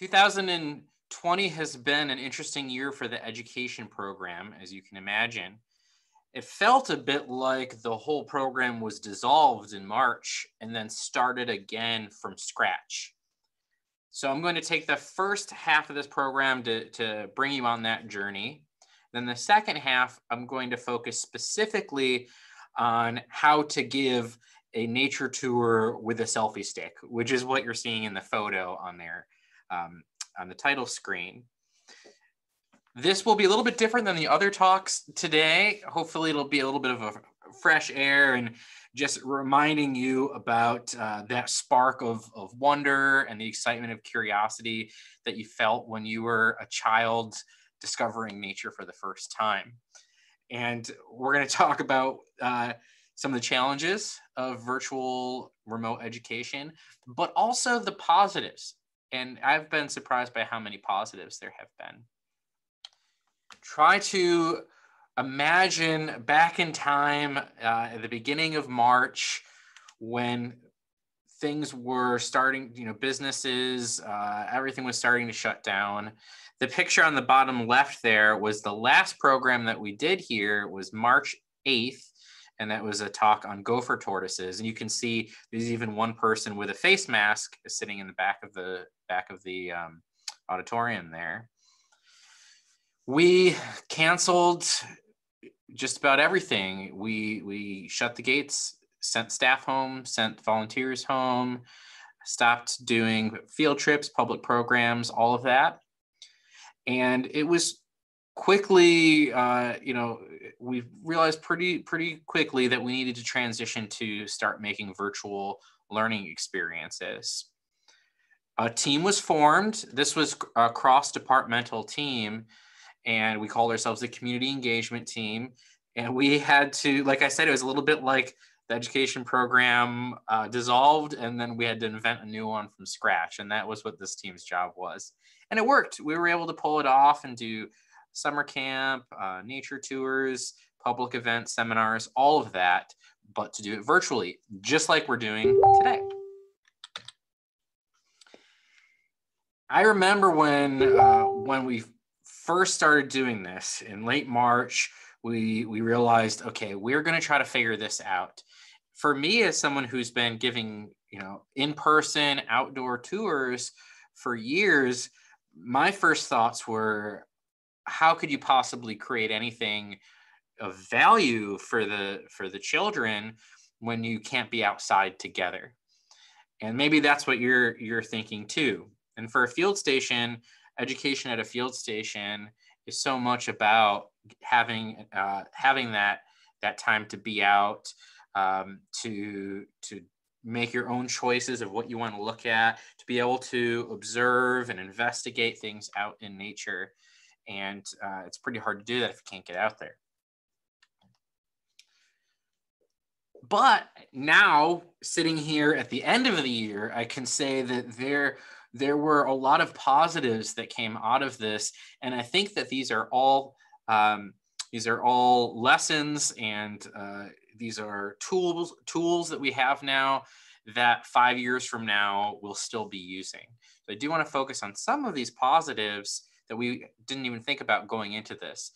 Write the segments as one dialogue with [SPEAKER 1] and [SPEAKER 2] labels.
[SPEAKER 1] 2020 has been an interesting year for the education program, as you can imagine. It felt a bit like the whole program was dissolved in March and then started again from scratch. So I'm going to take the first half of this program to, to bring you on that journey. Then the second half, I'm going to focus specifically on how to give a nature tour with a selfie stick, which is what you're seeing in the photo on there um, on the title screen. This will be a little bit different than the other talks today. Hopefully it'll be a little bit of a fresh air and just reminding you about uh, that spark of, of wonder and the excitement of curiosity that you felt when you were a child discovering nature for the first time. And we're going to talk about uh, some of the challenges of virtual remote education, but also the positives. And I've been surprised by how many positives there have been. Try to imagine back in time uh, at the beginning of March when things were starting, you know, businesses, uh, everything was starting to shut down. The picture on the bottom left there was the last program that we did here was March 8th and that was a talk on gopher tortoises. And you can see there's even one person with a face mask sitting in the back of the back of the um, auditorium there. We canceled just about everything. We we shut the gates, sent staff home, sent volunteers home, stopped doing field trips, public programs, all of that. And it was quickly, uh, you know, we realized pretty pretty quickly that we needed to transition to start making virtual learning experiences. A team was formed. This was a cross-departmental team, and we called ourselves the community engagement team. And we had to, like I said, it was a little bit like the education program uh, dissolved, and then we had to invent a new one from scratch. And that was what this team's job was. And it worked. We were able to pull it off and do summer camp, uh, nature tours, public events, seminars, all of that, but to do it virtually, just like we're doing today. I remember when uh, when we first started doing this in late March, we we realized, okay, we're going to try to figure this out. For me, as someone who's been giving you know in-person outdoor tours for years, my first thoughts were how could you possibly create anything of value for the for the children when you can't be outside together and maybe that's what you're you're thinking too and for a field station education at a field station is so much about having uh, having that that time to be out um, to to make your own choices of what you want to look at to be able to observe and investigate things out in nature and uh, it's pretty hard to do that if you can't get out there. But now, sitting here at the end of the year, I can say that there there were a lot of positives that came out of this, and I think that these are all um, these are all lessons and uh, these are tools tools that we have now that five years from now we'll still be using. So I do want to focus on some of these positives that we didn't even think about going into this.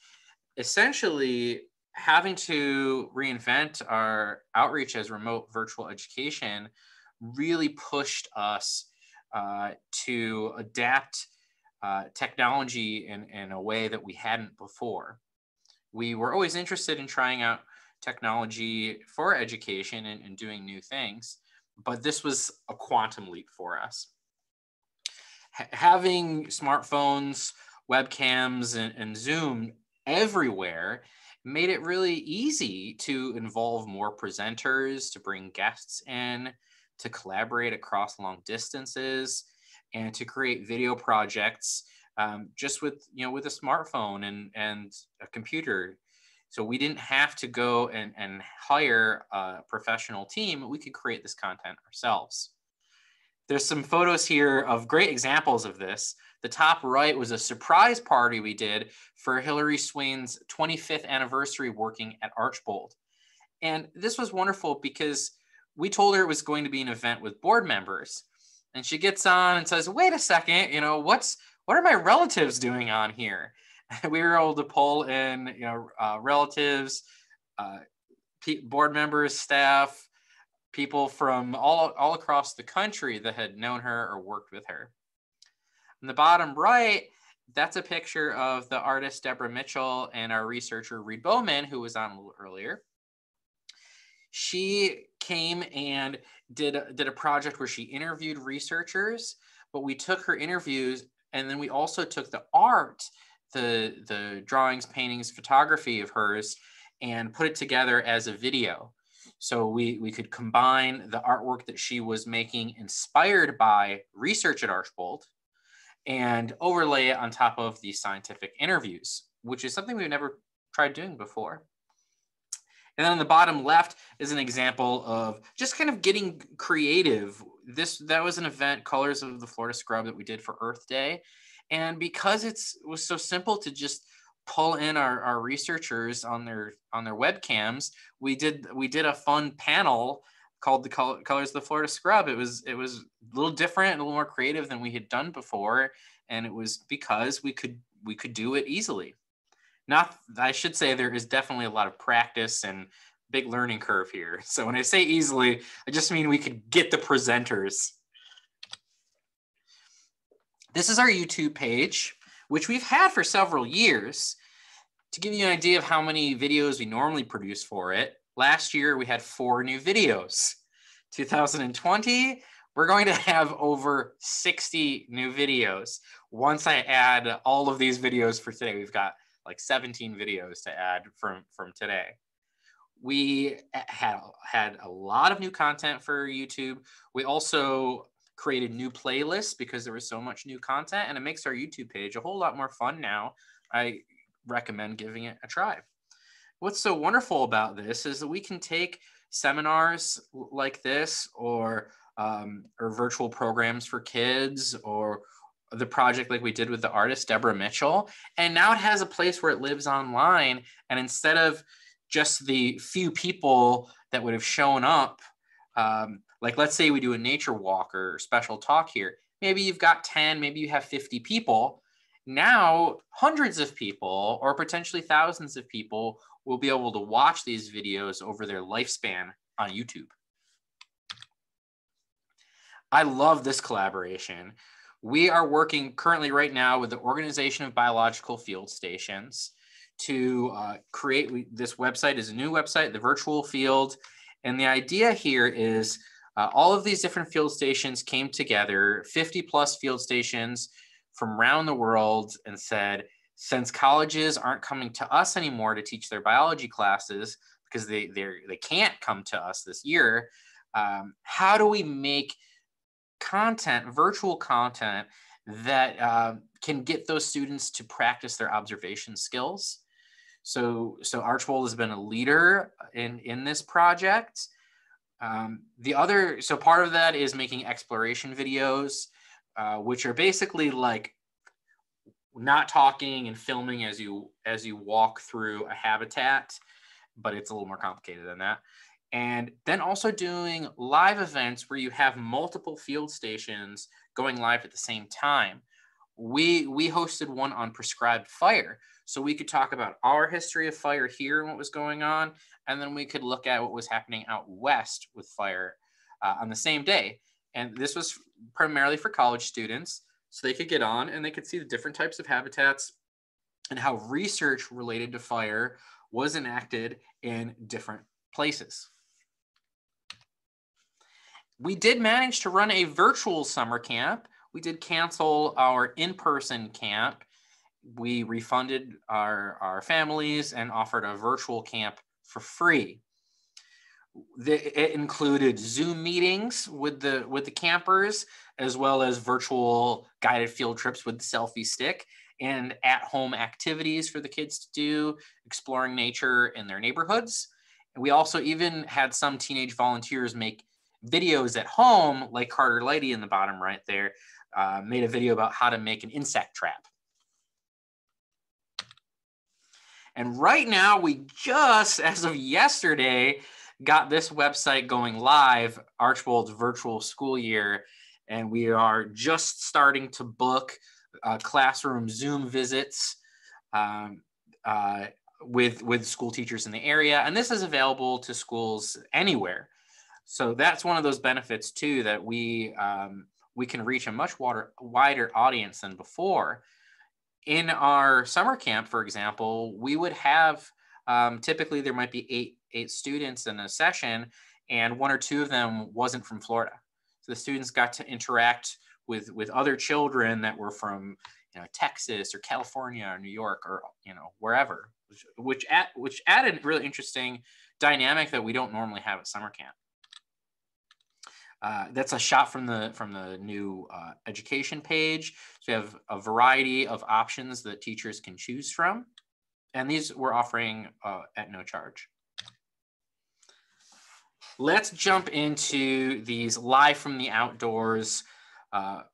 [SPEAKER 1] Essentially, having to reinvent our outreach as remote virtual education really pushed us to adapt uh, technology in, in a way that we hadn't before. We were always interested in trying out technology for education and, and doing new things, but this was a quantum leap for us having smartphones, webcams, and, and Zoom everywhere made it really easy to involve more presenters, to bring guests in, to collaborate across long distances, and to create video projects um, just with you know with a smartphone and and a computer. So we didn't have to go and, and hire a professional team. We could create this content ourselves. There's some photos here of great examples of this. The top right was a surprise party we did for Hilary Swain's 25th anniversary working at Archbold. And this was wonderful because we told her it was going to be an event with board members. And she gets on and says, "Wait a second, you know what's what are my relatives doing on here?" we were able to pull in, you know, uh, relatives, uh, board members, staff, people from all all across the country that had known her or worked with her. In the bottom right, that's a picture of the artist Deborah Mitchell and our researcher Reed Bowman, who was on a little earlier. She came and did a, did a project where she interviewed researchers, but we took her interviews and then we also took the art, the the drawings, paintings, photography of hers, and put it together as a video. So we we could combine the artwork that she was making, inspired by research at Archbold, and overlay it on top of the scientific interviews, which is something we've never tried doing before. And then on the bottom left is an example of just kind of getting creative. This that was an event, Colors of the Florida Scrub, that we did for Earth Day. And because it's it was so simple to just pull in our, our researchers on their on their webcams, we did we did a fun panel called the colors of the Florida Scrub. It was it was a little different, a little more creative than we had done before, and it was because we could we could do it easily. Not I should say there is definitely a lot of practice and big learning curve here. So when I say easily, I just mean we could get the presenters. This is our YouTube page, which we've had for several years. To give you an idea of how many videos we normally produce for it, Last year, we had four new videos. 2020, we're going to have over 60 new videos. Once I add all of these videos for today, we've got like 17 videos to add from, from today. We had, had a lot of new content for YouTube. We also created new playlists because there was so much new content and it makes our YouTube page a whole lot more fun now. I recommend giving it a try what's so wonderful about this is that we can take seminars like this or um, or virtual programs for kids or the project like we did with the artist Deborah Mitchell. And now it has a place where it lives online. And instead of just the few people that would have shown up, um, like let's say we do a nature walk or special talk here, maybe you've got 10, maybe you have 50 people. Now, hundreds of people or potentially thousands of people will be able to watch these videos over their lifespan on YouTube. I love this collaboration. We are working currently right now with the Organization of Biological Field Stations to uh, create we, this website is a new website, the Virtual Field. And the idea here is uh, all of these different field stations came together, 50 plus field stations from around the world, and said, since colleges aren't coming to us anymore to teach their biology classes because they they can't come to us this year, um, how do we make content, virtual content, that uh, can get those students to practice their observation skills? So so Archbold has been a leader in in this project. Um, the other so part of that is making exploration videos, uh, which are basically like not talking and filming as you as you walk through a habitat but it's a little more complicated than that and then also doing live events where you have multiple field stations going live at the same time we we hosted one on prescribed fire so we could talk about our history of fire here and what was going on and then we could look at what was happening out west with fire uh, on the same day and this was primarily for college students so they could get on and they could see the different types of habitats and how research related to fire was enacted in different places. We did manage to run a virtual summer camp. We did cancel our in-person camp. We refunded our, our families and offered a virtual camp for free the, it included Zoom meetings with the with the campers, as well as virtual guided field trips with the selfie stick and at-home activities for the kids to do, exploring nature in their neighborhoods. We also even had some teenage volunteers make videos at home, like Carter Lighty in the bottom right there, uh, made a video about how to make an insect trap. And right now, we just, as of yesterday, got this website going live, Archbold's virtual school year. and we are just starting to book uh, classroom Zoom visits um, uh, with with school teachers in the area, and this is available to schools anywhere. So that's one of those benefits too that we um, we can reach a much wider wider audience than before. In our summer camp, for example, we would have um, typically there might be eight eight students in a session, and one or two of them wasn't from Florida. So the students got to interact with with other children that were from you know Texas or California or New York or you know wherever, which which, at, which added really interesting dynamic that we don't normally have at summer camp. Uh, that's a shot from the from the new uh, education page. So we have a variety of options that teachers can choose from, and these we're offering uh, at no charge. Let's jump into these live from the outdoors. Uh,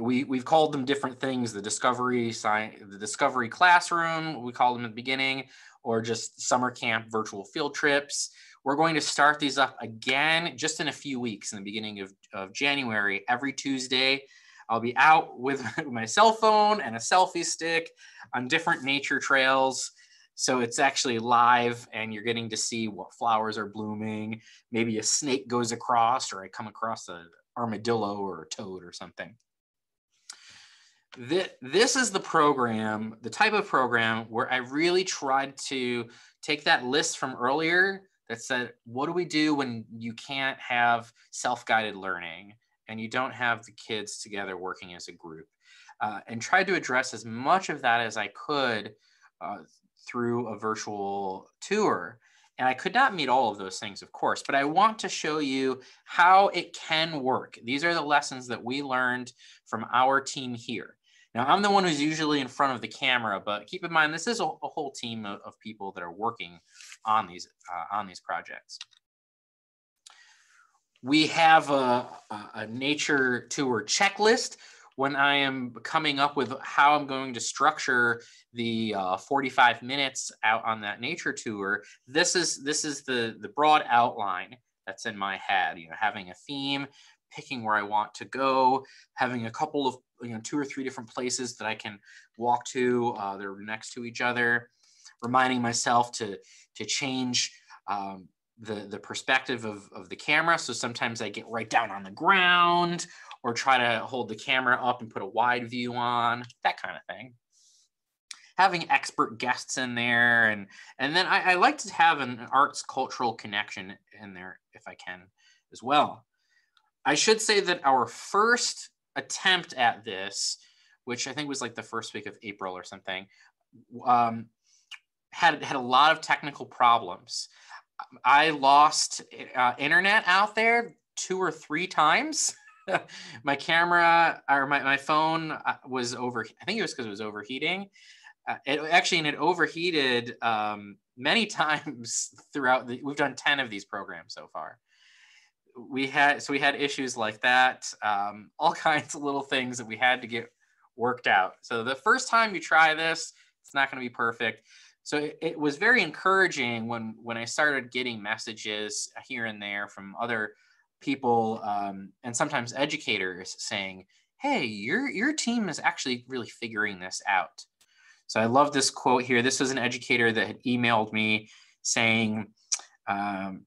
[SPEAKER 1] we we've called them different things: the discovery science, the discovery classroom. We called them at the beginning, or just summer camp virtual field trips. We're going to start these up again just in a few weeks, in the beginning of, of January. Every Tuesday, I'll be out with my cell phone and a selfie stick on different nature trails. So it's actually live and you're getting to see what flowers are blooming. Maybe a snake goes across, or I come across an armadillo or a toad or something. This is the program, the type of program where I really tried to take that list from earlier that said, what do we do when you can't have self-guided learning and you don't have the kids together working as a group? Uh, and tried to address as much of that as I could uh, through a virtual tour. And I could not meet all of those things, of course, but I want to show you how it can work. These are the lessons that we learned from our team here. Now, I'm the one who's usually in front of the camera, but keep in mind, this is a, a whole team of, of, people that are working on these, uh, on these projects. We have a, a nature tour checklist when I am coming up with how I'm going to structure the uh, 45 minutes out on that nature tour, this is this is the the broad outline that's in my head. You know, having a theme, picking where I want to go, having a couple of you know two or three different places that I can walk to. Uh, they're next to each other. Reminding myself to to change. Um, the the perspective of, of the camera so sometimes i get right down on the ground or try to hold the camera up and put a wide view on, that kind of thing. Having expert guests in there, and and then I, I like to have an arts cultural connection in there if I can as well. I should say that our first attempt at this, which I think was like the first week of April or something, um, had had a lot of technical problems. I lost uh, internet out there two or three times. my camera or my, my phone uh, was over i think it was because it was overheating uh, it actually and it overheated um, many times throughout the we've done 10 of these programs so far we had so we had issues like that um, all kinds of little things that we had to get worked out so the first time you try this it's not going to be perfect so it, it was very encouraging when when i started getting messages here and there from other people um, and sometimes educators saying, "Hey, your your team is actually really figuring this out." So I love this quote here. This was an educator that had emailed me saying, um,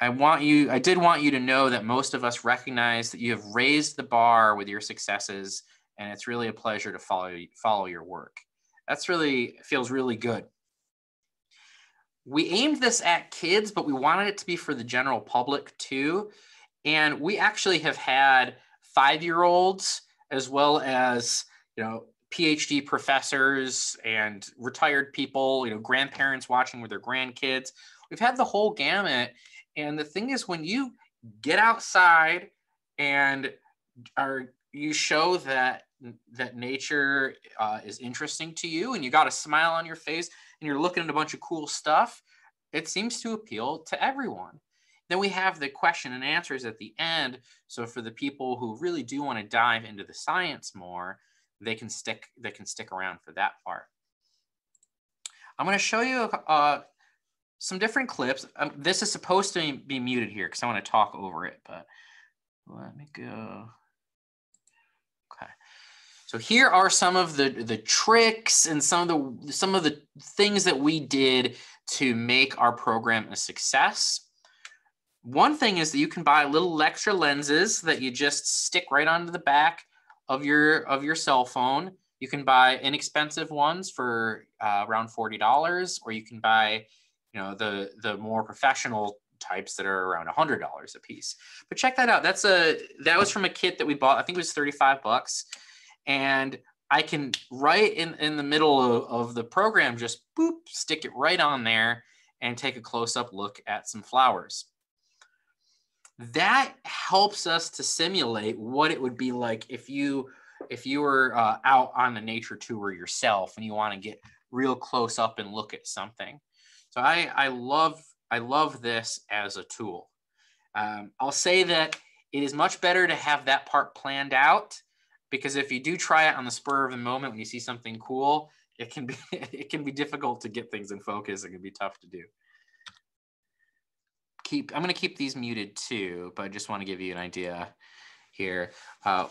[SPEAKER 1] "I want you. I did want you to know that most of us recognize that you have raised the bar with your successes, and it's really a pleasure to follow follow your work." That's really feels really good we aimed this at kids, but we wanted it to be for the general public too. And we actually have had five year olds as well as, you know, PhD professors and retired people, you know, grandparents watching with their grandkids. We've had the whole gamut. And the thing is, when you get outside and are you show that that nature uh, is interesting to you and you got a smile on your face and you're looking at a bunch of cool stuff, it seems to appeal to everyone. Then we have the question and answers at the end. So for the people who really do want to dive into the science more, they can stick they can stick around for that part. I'm going to show you uh, some different clips. Um, this is supposed to be muted here because I want to talk over it, but Let me go. Okay. So here are some of the the tricks and some of the some of the things that we did to make our program a success. One thing is that you can buy little extra lenses that you just stick right onto the back of your of your cell phone. You can buy inexpensive ones for uh, around forty dollars, or you can buy, you know, the the more professional types that are around a hundred dollars a piece. But check that out. That's a that was from a kit that we bought. I think it was thirty five bucks, and I can right in in the middle of, of the program just boop stick it right on there and take a close up look at some flowers that helps us to simulate what it would be like if you if you were uh, out on a nature tour yourself and you want to get real close up and look at something so i i love i love this as a tool um, i'll say that it is much better to have that part planned out because if you do try it on the spur of the moment when you see something cool it can be it can be difficult to get things in focus it can be tough to do keep, I'm going to keep these muted too, but I just want to give you an idea here. Uh,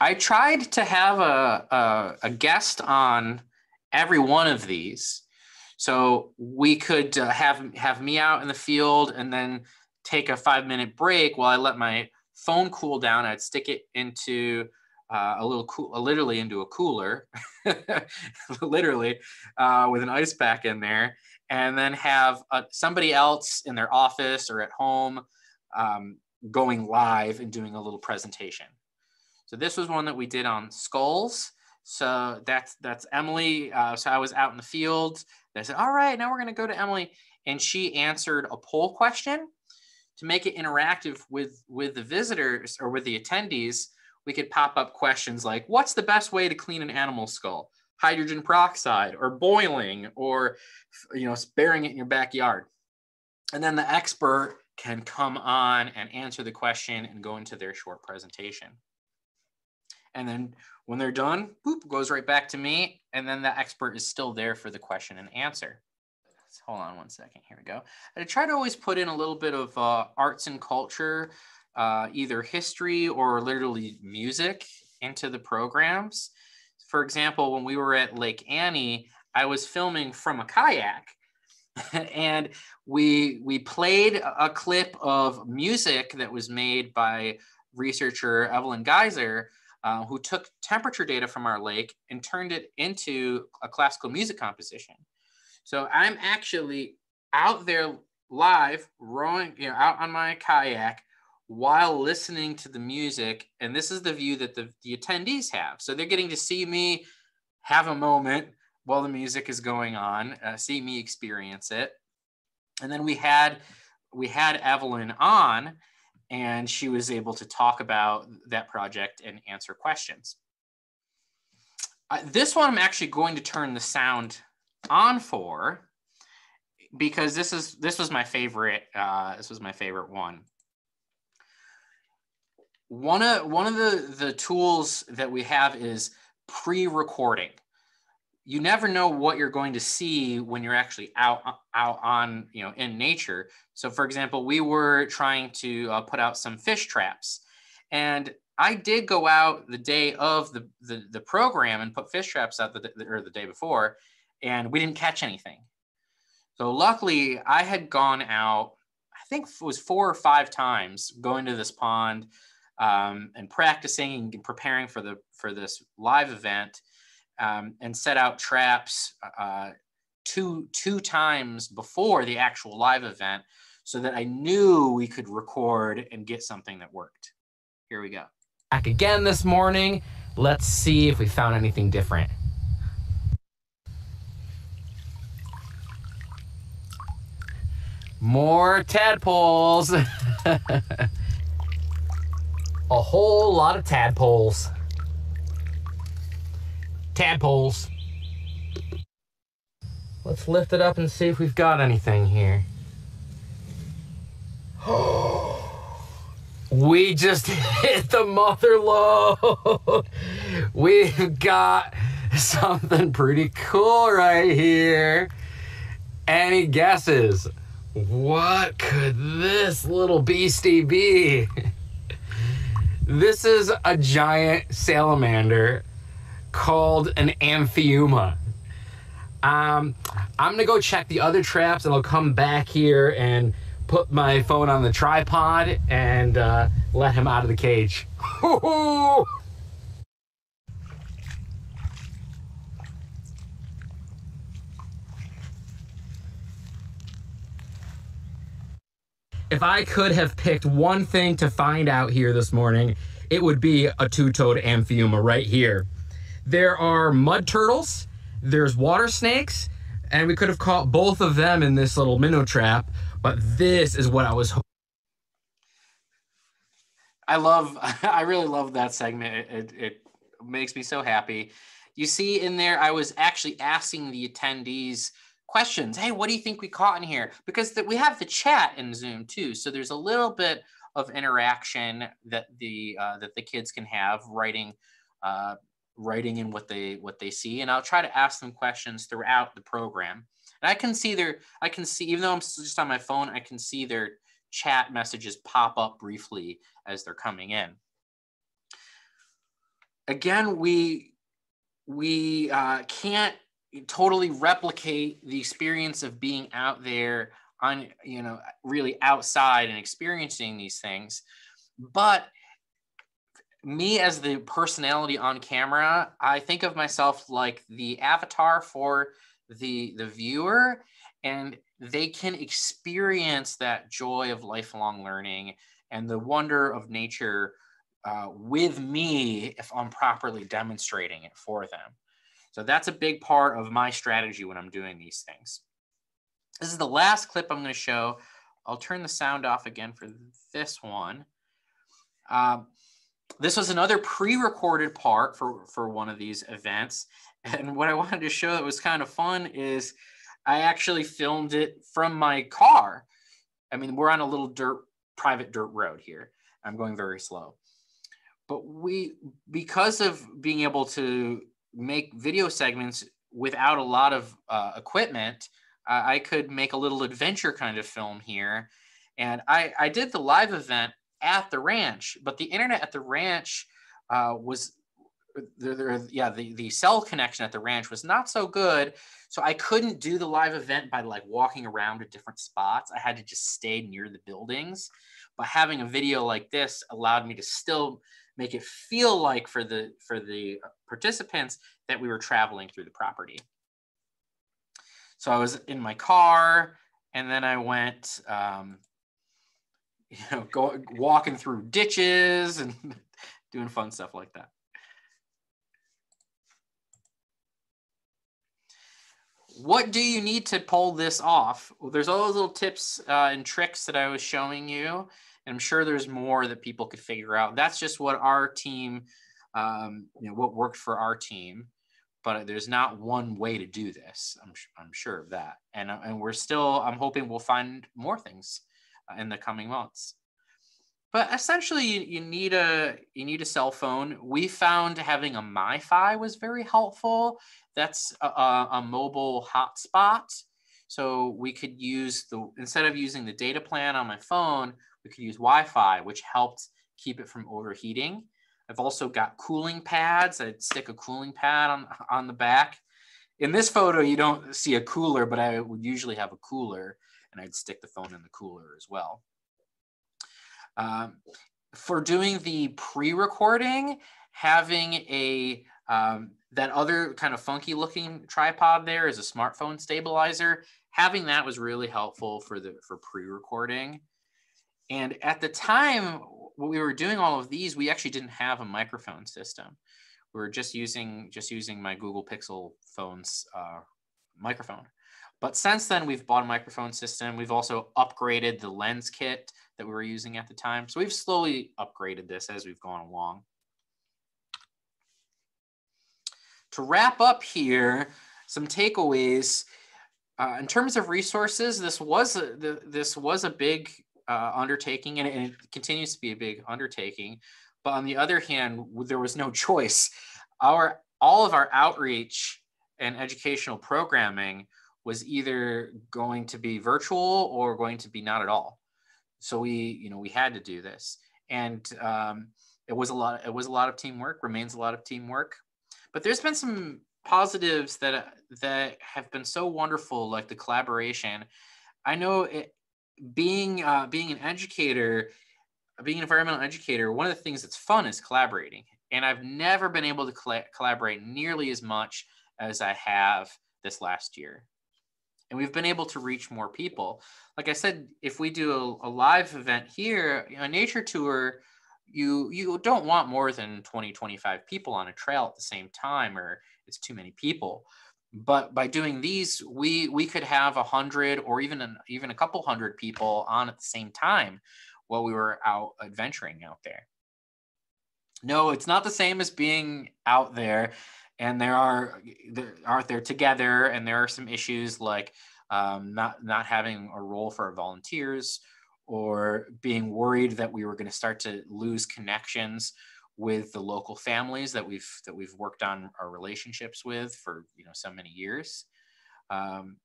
[SPEAKER 1] I tried to have a, a, a, guest on every one of these. So we could uh, have, have me out in the field and then take a five minute break while I let my phone cool down. I'd stick it into uh, a little cool, literally into a cooler, literally uh, with an ice pack in there and then have uh, somebody else in their office or at home um, going live and doing a little presentation. So this was one that we did on skulls. So that's that's Emily. Uh, so I was out in the field. They said, "All right, now we're going to go to Emily," and she answered a poll question to make it interactive with with the visitors or with the attendees. We could pop up questions like, "What's the best way to clean an animal skull?" hydrogen peroxide or boiling or you know sparing it in your backyard and then the expert can come on and answer the question and go into their short presentation and then when they're done boop goes right back to me and then the expert is still there for the question and answer. Hold on one second here we go. I try to always put in a little bit of uh, arts and culture uh, either history or literally music into the programs. For example, when we were at Lake Annie, I was filming from a kayak and we we played a clip of music that was made by researcher Evelyn Gaiser, uh, who took temperature data from our lake and turned it into a classical music composition. So I'm actually out there live, rowing, you know, out on my kayak, while listening to the music. And this is the view that the, the attendees have. So they're getting to see me have a moment while the music is going on, uh, see me experience it. And then we had we had Evelyn on and she was able to talk about that project and answer questions. Uh, this one I'm actually going to turn the sound on for because this is this was my favorite uh, this was my favorite one one of one of the the tools that we have is pre-recording you never know what you're going to see when you're actually out out on you know in nature. So for example we were trying to uh, put out some fish traps. And i did go out the day of the the, the program and put fish traps out the, or the day before and we didn't catch anything. So luckily i had gone out i think it was four or five times going to this pond um, and practicing and preparing for the for this live event um, and set out traps uh, two two times before the actual live event so that I knew we could record and get something that worked. Here we go. Back again this morning. Let's see if we found anything different. More tadpoles. a whole lot of tadpoles. Tadpoles. Let's lift it up and see if we've got anything here. we just hit the mother lode. We've got something pretty cool right here. Any guesses? What could this little beastie be?
[SPEAKER 2] This is a giant salamander called an Amphiuma. Um, I'm gonna go check the other traps and I'll come back here and put my phone on the tripod and uh, let him out of the cage. if I could have picked one thing to find out here this morning, it would be a two-toed amphiuma right here. There are mud turtles, there's water snakes, and we could have caught both of them in this little minnow trap, but this is what I was hoping.
[SPEAKER 1] I love I really love that segment. It, it, makes me so happy. You see in there I was actually asking the attendees questions. Hey, what do you think we caught in here? Because the, we have the chat in Zoom too, so there's a little bit of interaction that the uh, that the kids can have writing uh, writing in what they what they see, and I'll try to ask them questions throughout the program. And I can see their I can see even though I'm just on my phone, I can see their chat messages pop up briefly as they're coming in. Again, we we uh, can't totally replicate the experience of being out there on you know really outside and experiencing these things but me as the personality on camera i think of myself like the avatar for the the viewer and they can experience that joy of lifelong learning and the wonder of nature uh, with me if i'm properly demonstrating it for them so that's a big part of my strategy when I'm doing these things. This is the last clip I'm going to show. I'll turn the sound off again for this one. Um, this was another pre-recorded part for, for one of these events. And what I wanted to show that was kind of fun is I actually filmed it from my car. I mean, we're on a little dirt, private dirt road here. I'm going very slow. But we, because of being able to make video segments without a lot of uh, equipment, uh, I could make a little adventure kind of film here. And I, I did the live event at the ranch, but the internet at the ranch uh, was, there, there, yeah, the, the cell connection at the ranch was not so good. So I couldn't do the live event by like walking around to different spots. I had to just stay near the buildings. But having a video like this allowed me to still make it feel like for the for the participants that we were traveling through the property. So I was in my car, and then I went, um, you know, go walking through ditches and doing fun stuff like that. What do you need to pull this off? Well, there's all those little tips uh, and tricks that I was showing you. And I'm sure there's more that people could figure out. That's just what our team, um, you know, what worked for our team. But there's not one way to do this. I'm, I'm sure of that. And, and we're still, I'm hoping we'll find more things in the coming months. But essentially, you, you need a you need a cell phone. We found having a MiFi was very helpful. That's a, a, mobile hotspot. So we could use the instead of using the data plan on my phone, we could use Wi-Fi, which helped keep it from overheating. I've also got cooling pads. I'd stick a cooling pad on, on the back. In this photo, you don't see a cooler, but I would usually have a cooler and I'd stick the phone in the cooler as well. Um, for doing the pre-recording, having a um, that other kind of funky looking tripod there is a smartphone stabilizer. Having that was really helpful for the for pre-recording. And at the time when we were doing all of these, we actually didn't have a microphone system. We were just using just using my Google Pixel phone's uh, microphone. But since then, we've bought a microphone system. We've also upgraded the lens kit that we were using at the time. So we've slowly upgraded this as we've gone along. To wrap up here, some takeaways. Uh, in terms of resources, this was a, the, this was a big uh, undertaking, and, and, it continues to be a big undertaking. But on the other hand, there was no choice. Our all of our outreach and educational programming was either going to be virtual or going to be not at all. So we, you know, we had to do this, and um, it was a lot. It was a lot of teamwork. Remains a lot of teamwork, but there's been some positives that that have been so wonderful, like the collaboration. I know it, being uh, being an educator, being an environmental educator, one of the things that's fun is collaborating, and I've never been able to coll- collaborate nearly as much as I have this last year. And we've been able to reach more people. Like I said, if we do a, a live event here, a nature tour, you you don't want more than 20 25 people on a trail at the same time or it's too many people. But by doing these we we could have a hundred or even an, even a couple hundred people on at the same time while we were out adventuring out there. No it's not the same as being out there and there are there are there together and there are some issues like um, not not having a role for our volunteers or being worried that we were going to start to lose connections with the local families that we've that we've worked on our relationships with for you know so many years. Um,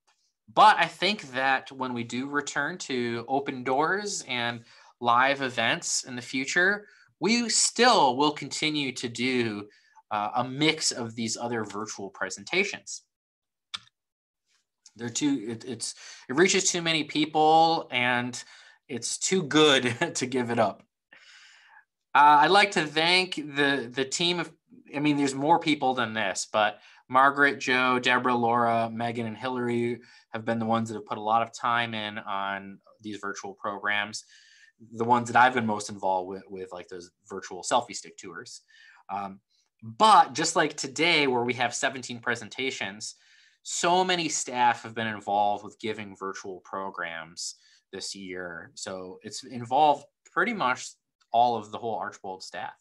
[SPEAKER 1] but i think that when we do return to open doors and live events in the future we still will continue to do uh, a mix of these other virtual presentations they're too it, it's it reaches too many people and it's too good to give it up. Uh, I'd like to thank the the team of. I mean, there's more people than this, but Margaret, Joe, Deborah, Laura, Megan, and Hillary have been the ones that have put a lot of time in on these virtual programs. The ones that I've been most involved with, with like those virtual selfie stick tours. Um, but just like today, where we have 17 presentations, so many staff have been involved with giving virtual programs this year. So it's involved pretty much all of the whole Archbold staff.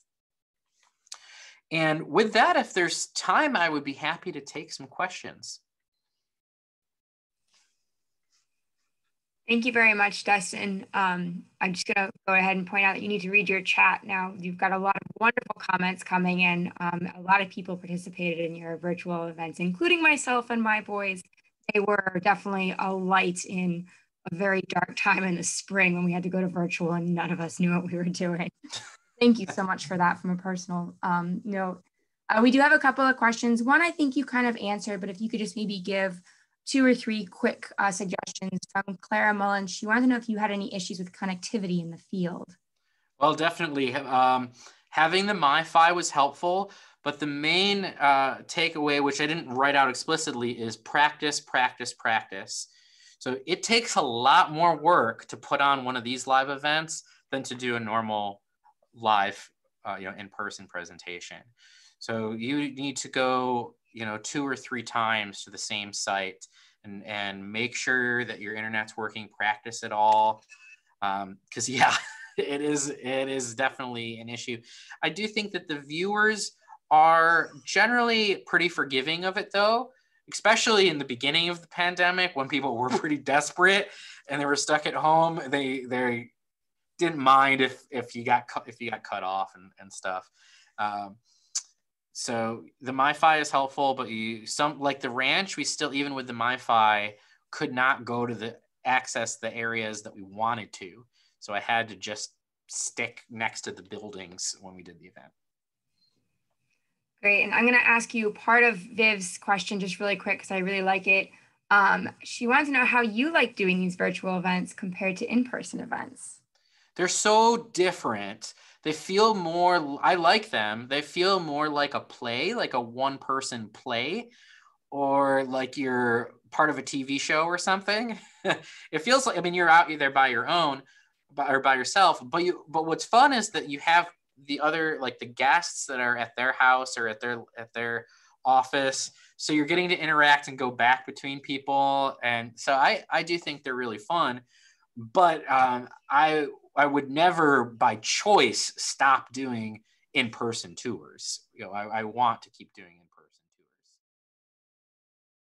[SPEAKER 1] And with that, if there's time, I would be happy to take some questions.
[SPEAKER 3] Thank you very much, Dustin. Um, I'm just going to go ahead and point out that you need to read your chat now. You've got a lot of wonderful comments coming in. Um, a lot of people participated in your virtual events, including myself and my boys. They were definitely a light in a very dark time in the spring when we had to go to virtual and none of us knew what we were doing. Thank you so much for that from a personal um, note. Uh, we do have a couple of questions. One I think you kind of answered, but if you could just maybe give two or three quick uh, suggestions from Clara Mullen. She wanted to know if you had any issues with connectivity in the field.
[SPEAKER 1] Well, definitely. Um, having the MiFi was helpful, but the main uh, takeaway, which I didn't write out explicitly, is practice, practice, practice. So it takes a lot more work to put on one of these live events than to do a normal live, uh, you know, in-person presentation. So you need to go, you know, two or three times to the same site and, and make sure that your internet's working, practice it all. Because um, yeah, it is, it is definitely an issue. I do think that the viewers are generally pretty forgiving of it though especially in the beginning of the pandemic when people were pretty desperate and they were stuck at home they they didn't mind if if you got cut if you got cut off and, and stuff um, so the MiFi is helpful but you some like the ranch we still even with the MiFi could not go to the access the areas that we wanted to so i had to just stick next to the buildings when we did the event
[SPEAKER 3] Great. And I'm going to ask you part of Viv's question just really quick because I really like it. Um, she wants to know how you like doing these virtual events compared to in person events.
[SPEAKER 1] They're so different. They feel more, I like them. They feel more like a play, like a one person play, or like you're part of a TV show or something. it feels like, I mean, you're out there by your own or by yourself, but you, but what's fun is that you have the other like the guests that are at their house or at their at their office so you're getting to interact and go back between people and so i i do think they're really fun but um, i i would never by choice stop doing in-person tours. You know i, I want to keep doing in